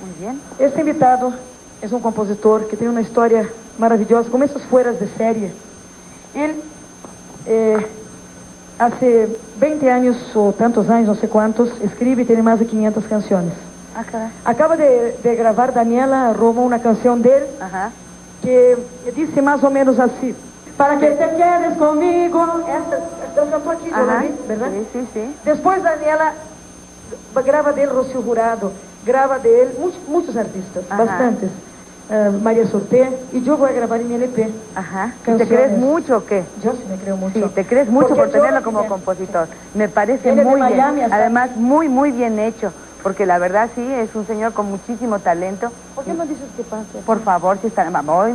muy bien. Este invitado es un compositor que tiene una historia maravillosa, como esos fueras de serie. Él eh, hace 20 años o tantos años, no sé cuántos, escribe y tiene más de 500 canciones. Ah, caray. Acaba de, de grabar Daniela Romo una canción de él Ajá. que dice más o menos así. Para que te quedes conmigo. Esta, esta cantó aquí, yo la Ajá. vi, ¿verdad? Sí, sí, sí. Después Daniela graba de él Rocío Jurado, graba de él muchos, artistas, Ajá. bastantes. Eh, María Sorté, y yo voy a grabar en mi LP. Ajá. ¿Y ¿Te crees mucho o qué? Yo sí me creo mucho. Sí, te crees mucho Porque por tenerlo como compositor. Me parece de muy Miami bien. Además, muy, muy bien hecho. Porque la verdad sí, es un señor con muchísimo talento. ¿Por qué no dices que pase? Por favor, si están, vamos,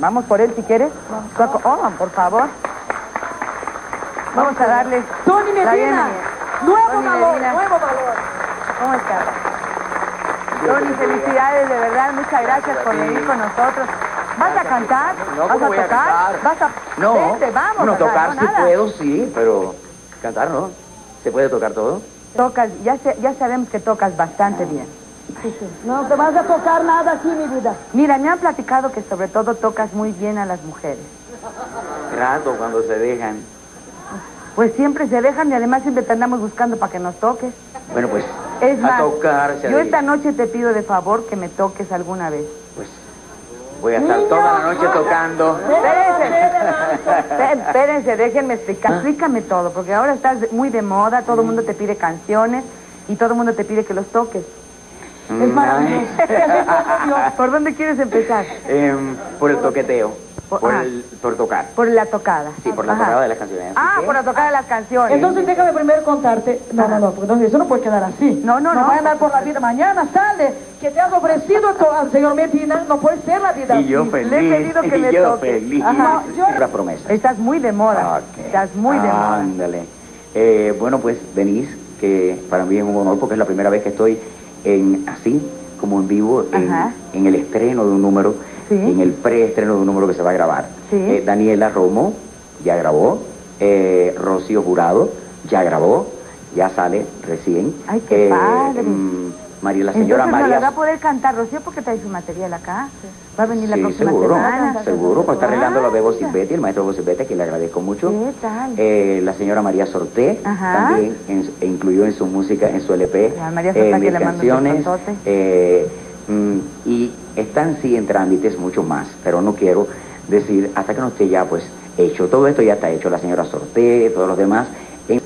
vamos por él si quieres. Oh, por favor. Vamos a darle. Tony Medina, nuevo Tony valor, Medina. nuevo valor. ¿Cómo estás? Tony, felicidades, de verdad. Muchas gracias por venir con nosotros. ¿Vas a cantar? No, ¿Vas ¿cómo a a tocar? cantar? ¿Vas a... No, Vente, vamos. bueno, a tocar no, sí nada. puedo, sí, pero cantar no. ¿Se puede tocar todo? Tocas, ya, se- ya sabemos que tocas bastante bien. No te vas a tocar nada aquí, mi vida. Mira, me han platicado que sobre todo tocas muy bien a las mujeres. Rato cuando se dejan. Pues siempre se dejan y además siempre te andamos buscando para que nos toques. Bueno, pues Es más, yo esta noche te pido de favor que me toques alguna vez. Pues voy a estar toda la noche tocando. Espérense, Espé- espérense, déjenme explicar. Explícame todo, porque ahora estás muy de moda, todo el mundo te pide canciones y todo el mundo te pide que los toques. Es maravilloso. ¿Por dónde quieres empezar? Em, por el toqueteo, Por- por, ah. el, por tocar. Por la tocada. Sí, por la Ajá. tocada de las canciones. Ah, que- por la tocada de las canciones. Entonces déjame primero contarte. No, no, no, porque entonces eso no puede quedar así. No, no, no. va a andar por la vida. Mañana sale que te has ofrecido al señor Medina. No puede ser la vida Y yo así. feliz. Le he pedido que y me yo toque. feliz. Ajá, yo- La promesa. Estás muy de moda. Estás muy de moda. Ándale. Eh, bueno, pues, Denise, que para mí es un honor porque es la primera vez que estoy en así, como en vivo, en, en el estreno de un número, Sí. en el preestreno de un número que se va a grabar. Sí. Eh, Daniela Romo ya grabó, eh, Rocío Jurado ya grabó, ya sale recién. Ay, qué Eh, padre. mm, María, la señora Entonces no María. la va a poder cantar Rocío porque trae su material acá. Va a venir la Sí, próxima seguro, semana. seguro, pues está arreglando la Bebo Ah, Silvetti, el maestro Bebo Silvetti, a quien le agradezco mucho. ¿Qué tal? Eh, la señora María Sorté Ajá. también en- e incluyó en su música, en su LP, A María Sorté eh, que mis le mando canciones. eh, mm, y están sí en trámites mucho más, pero no quiero decir hasta que no esté ya pues hecho. Todo esto ya está hecho, la señora Sorté, todos los demás. En-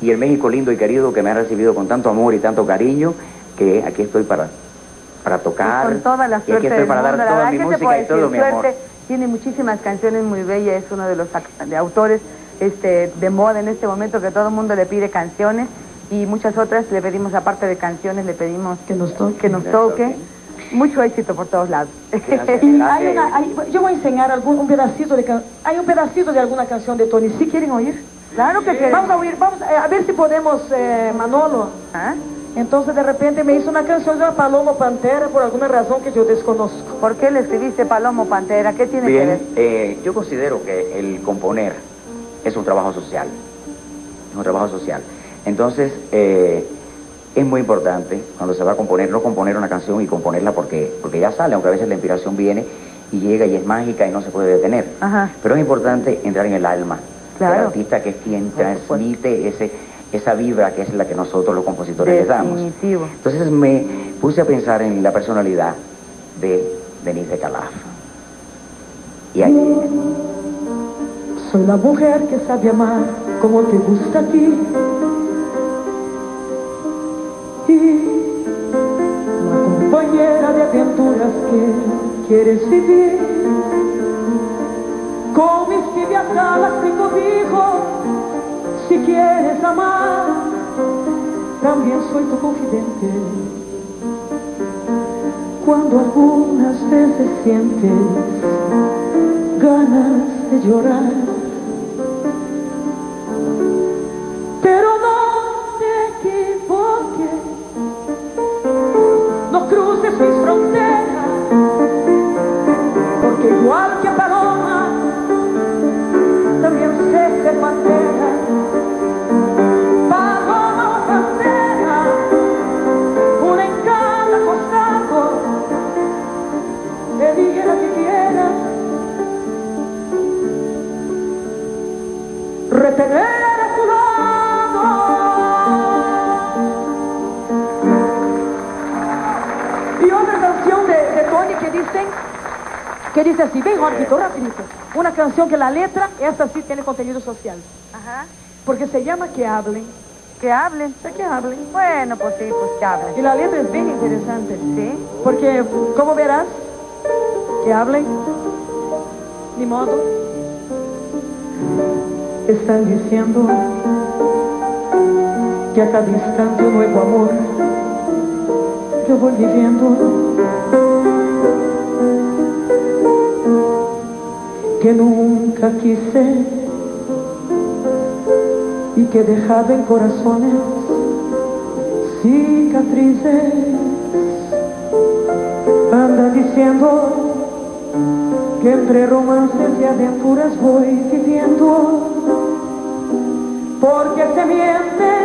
y el México lindo y querido que me ha recibido con tanto amor y tanto cariño, que aquí estoy para, para tocar. Con toda la y aquí suerte estoy del para dar mundo. Toda mi ¿qué te música y todo decir? mi amor. Suerte. Tiene muchísimas canciones muy bellas. Es uno de los de autores este, de moda en este momento que todo el mundo le pide canciones. Y muchas otras le pedimos, aparte de canciones, le pedimos Que nos toque. que nos Que toque. Mucho éxito por todos lados. Gracias. Y hay una, hay- yo voy a enseñar algún, un pedacito de can- hay un pedacito de alguna canción de Tony. ¿Sí quieren oír? claro que queremos. Vamos a oír, vamos a, a ver si podemos, eh, Manolo. ¿Ah? Entonces de repente me hizo una canción de Palomo Pantera por alguna razón que yo desconozco. ¿Por qué le escribiste Palomo Pantera? ¿Qué tiene que ver? eh, yo considero que el componer es un trabajo social, es un trabajo social. Entonces, eh, es muy importante cuando se va a componer, no componer una canción y componerla porque, porque ya sale, aunque a veces la inspiración viene y llega y es mágica y no se puede detener. Ajá. Pero es importante entrar en el alma Claro. del artista que es quien transmite ese, esa vibra que es la que nosotros los compositores le damos. Entonces me puse a pensar en la personalidad de Denise de Calaf. Y ahí viene. Soy la mujer que sabe amar como te gusta a ti. Quieres vivir. Con mis tibias alas te cobijo. Si quieres amar, también soy tu confidente. Cuando algunas veces sientes ganas de llorar. Y otra canción de, Tony que dicen, que dice así, ven rapidito, rapidito. Una canción que la letra, esta sí tiene contenido social. Ajá. Porque se llama Que hablen. Que hablen. ¿De que hablen? Bueno, pues sí, pues que hablen. Y la letra es bien interesante. Sí. Porque, como verás, que hablen, ni modo. Están diciendo que a cada instante un nuevo amor yo voy viviendo. Que nunca quise y que he dejado en corazones cicatrices anda diciendo que entre romances y aventuras voy viviendo porque se mienten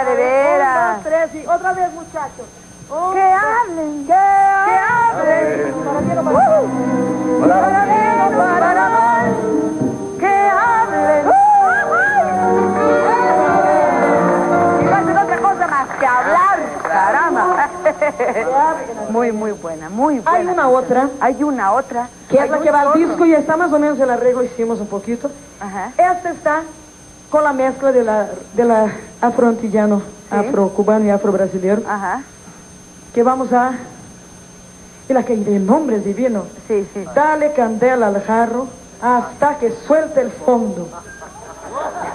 hablen de de Un, veras. dos, tres, y otra vez, muchachos. Un, Que hablen, que hablen. Para bien o para mal. Para bien o para mal, que hablen. Y no hacen otra cosa más que hablar, caramba. Muy, muy buena, muy buena. Hay una otra, Hay una otra. que es la que va al disco y está más o menos el arreglo, hicimos un poquito. Ajá. Esta está con la mezcla de la, de la afro-antillano, Sí. afro-cubano y afro-brasileño, Ajá. que vamos a... Y la que el nombre es divino. Sí, sí. Dale candela al jarro hasta que suelte el fondo.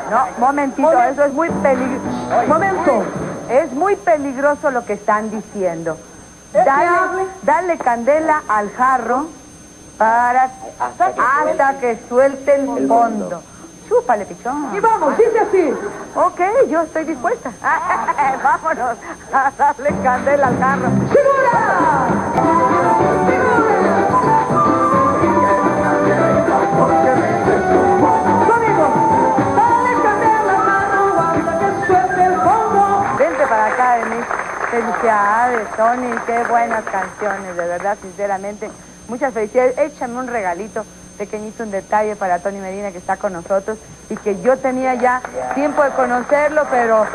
No, momentito, Momento. eso es muy peligroso. Momento. Es muy peligroso lo que están diciendo. ¿Es que Dale, dale candela al jarro para Hasta que hasta que suelte el, el fondo. Chúpale, pichón. Y vamos, dice así. Ok, yo estoy dispuesta. Vámonos a darle candela al jarro. ¡Segura! Felicidades, Tony. Qué buenas canciones, de verdad, sinceramente. Muchas felicidades. Échame un regalito pequeñito, un detalle para Tony Medina que está con nosotros y que yo tenía ya tiempo de conocerlo, pero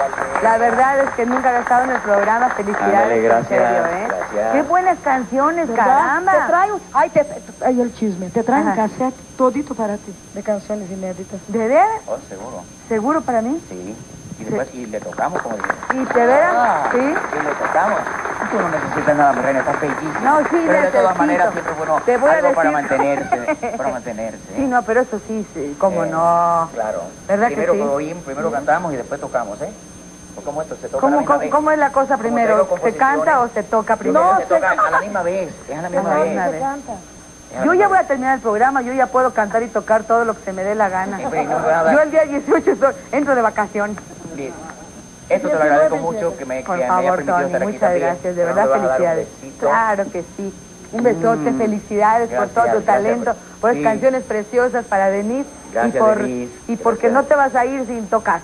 la verdad es que nunca había estado en el programa. Felicidades, Ándale, en gracias, serio, ¿eh? gracias. Qué buenas canciones, ¿Verdad? caramba. Te traigo, ay, te, ay, el chisme, te traen Ajá. cassette todito para ti, de canciones inéditas. ¿De veras? Oh, seguro. ¿Seguro para mí? Sí. Y después, y le tocamos, como dije. ¿Y te veras? Ah, Sí. Y le tocamos. Tú no necesitas nada, mi reina, estás bellísima. No, sí, Pero de todas maneras siempre bueno Te voy a algo para decir- mantenerse, para mantenerse. Sí, no, pero eso sí, sí, cómo Eh, no. Claro. ¿Verdad que primero sí? oímos, primero cantamos y después tocamos, ¿eh? ¿O cómo esto se toca a la ¿Cómo, misma cómo, vez? cómo es la cosa primero? ¿Se canta o se toca primero primero? se toca a la misma vez, es a la misma A vez. Se canta. A Yo ya voy a terminar el programa, yo ya puedo cantar y tocar todo lo que se me dé la gana. Sí, no a Yo el día 18 estoy- entro de vacación. Bien. Esto te lo agradezco mucho que me, Por que me haya favor, permitido Tony, estar aquí muchas también. gracias, de verdad me felicidades. Claro que sí. Un besote, Mm. felicidades por todo tu gracias talento, por- las canciones preciosas para Denise y Gracias, por Denise. y porque no te vas a ir sin tocar.